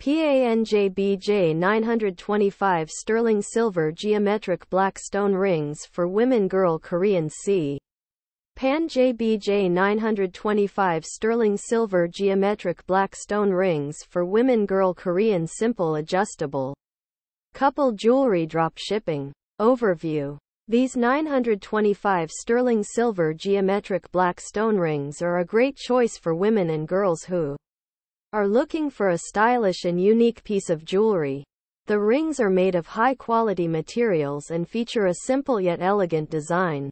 PANJBJ 925 sterling silver geometric black stone rings for women girl Korean C. Pan JBJ 925 sterling silver geometric black stone rings for women girl Korean simple adjustable. Couple jewelry drop shipping. Overview. These 925 sterling silver geometric black stone rings are a great choice for women and girls who are looking for a stylish and unique piece of jewelry. The rings are made of high quality materials and feature a simple yet elegant design.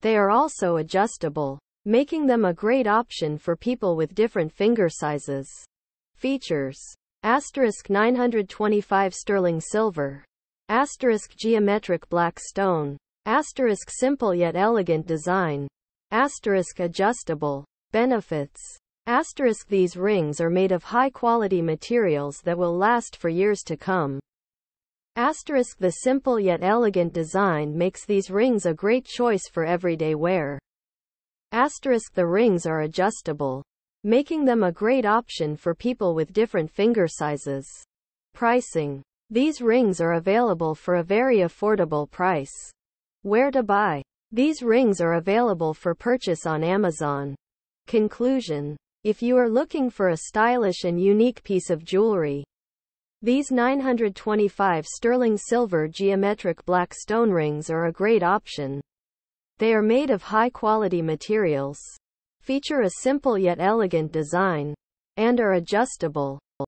They are also adjustable, making them a great option for people with different finger sizes. Features Asterisk 925 sterling silver. Asterisk geometric black stone. Asterisk simple yet elegant design. Asterisk adjustable. Benefits Asterisk These rings are made of high-quality materials that will last for years to come. Asterisk The simple yet elegant design makes these rings a great choice for everyday wear. Asterisk The rings are adjustable, making them a great option for people with different finger sizes. Pricing These rings are available for a very affordable price. Where to buy These rings are available for purchase on Amazon. Conclusion if you are looking for a stylish and unique piece of jewelry, these 925 sterling silver geometric black stone rings are a great option. They are made of high quality materials, feature a simple yet elegant design, and are adjustable.